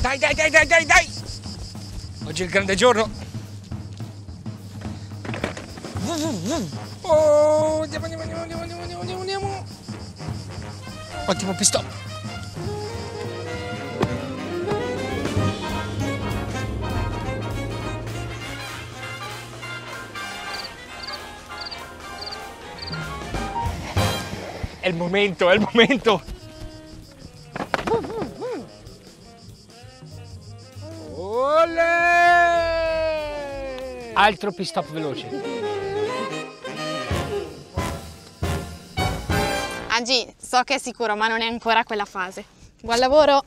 Dai, dai, dai, dai, dai, dai! Oggi è il grande giorno. Oh, andiamo, andiamo, andiamo, andiamo, andiamo, andiamo, andiamo. Ottimo pit stop. È il momento, è il momento. Altro pit stop veloce. Angie, so che è sicuro, ma non è ancora quella fase. Buon lavoro!